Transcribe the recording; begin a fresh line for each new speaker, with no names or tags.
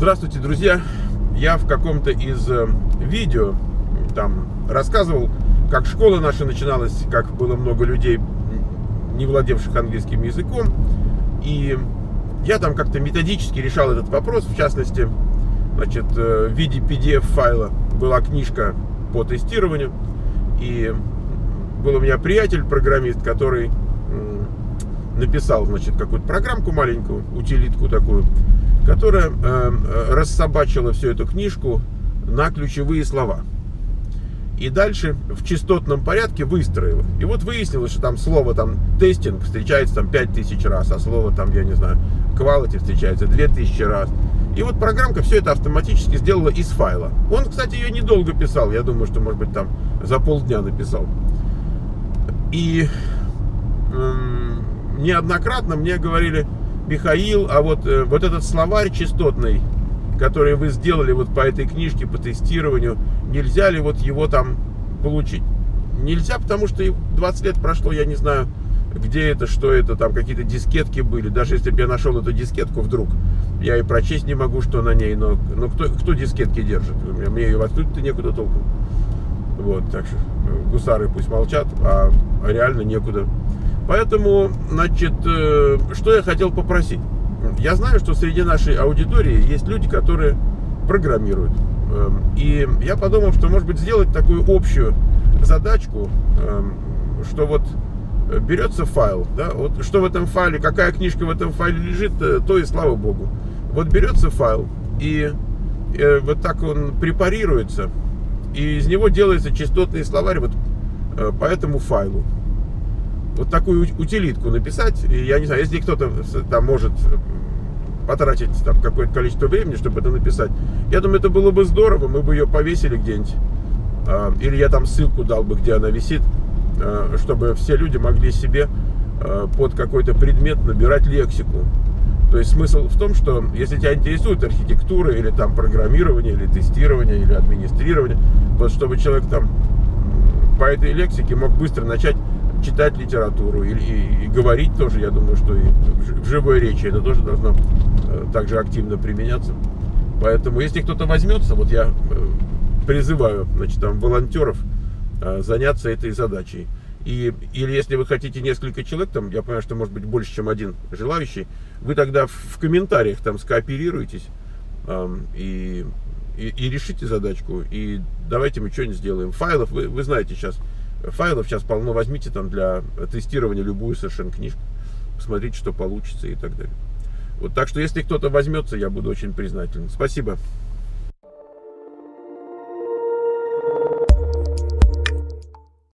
Здравствуйте, друзья! Я в каком-то из э, видео там рассказывал, как школа наша начиналась, как было много людей, не владевших английским языком. И я там как-то методически решал этот вопрос. В частности, значит, э, в виде PDF-файла была книжка по тестированию. И был у меня приятель, программист, который написал, значит, какую-то программку маленькую, утилитку такую, которая э, э, рассобачила всю эту книжку на ключевые слова. И дальше в частотном порядке выстроила. И вот выяснилось, что там слово там тестинг встречается там 5000 раз, а слово там, я не знаю, quality встречается 2000 раз. И вот программка все это автоматически сделала из файла. Он, кстати, ее недолго писал. Я думаю, что, может быть, там за полдня написал. И эм, неоднократно мне говорили, Михаил, а вот, э, вот этот словарь частотный, который вы сделали вот по этой книжке, по тестированию, нельзя ли вот его там получить? Нельзя, потому что 20 лет прошло, я не знаю, где это, что это, там какие-то дискетки были. Даже если бы я нашел эту дискетку вдруг, я и прочесть не могу, что на ней, но, но кто, кто дискетки держит? Мне ее открыть-то некуда толком. Вот, так что э, гусары пусть молчат, а реально некуда. Поэтому, значит, э, что я хотел попросить? Я знаю, что среди нашей аудитории есть люди, которые программируют. Эм, и я подумал, что, может быть, сделать такую общую задачку, эм, что вот берется файл, да, вот что в этом файле, какая книжка в этом файле лежит, э, то и слава богу. Вот берется файл, и э, вот так он препарируется, и из него делается частотный словарь вот э, по этому файлу. Вот такую утилитку написать, и я не знаю, если кто-то там может потратить там какое-то количество времени, чтобы это написать, я думаю, это было бы здорово, мы бы ее повесили где-нибудь, а, или я там ссылку дал бы, где она висит, а, чтобы все люди могли себе а, под какой-то предмет набирать лексику. То есть смысл в том, что если тебя интересует архитектура или там программирование, или тестирование, или администрирование, вот чтобы человек там по этой лексике мог быстро начать читать литературу и, и, и говорить тоже, я думаю, что и в живой речи это тоже должно э, также активно применяться. Поэтому, если кто-то возьмется, вот я э, призываю, значит, там, волонтеров э, заняться этой задачей. И, или если вы хотите несколько человек, там, я понимаю, что может быть больше, чем один желающий, вы тогда в, комментариях там скооперируйтесь э, и, и, и решите задачку. И давайте мы что-нибудь сделаем. Файлов, вы, вы знаете сейчас, файлов сейчас полно. Возьмите там для тестирования любую совершенно книжку. Посмотрите, что получится и так далее. Вот так что, если кто-то возьмется, я буду очень признателен. Спасибо.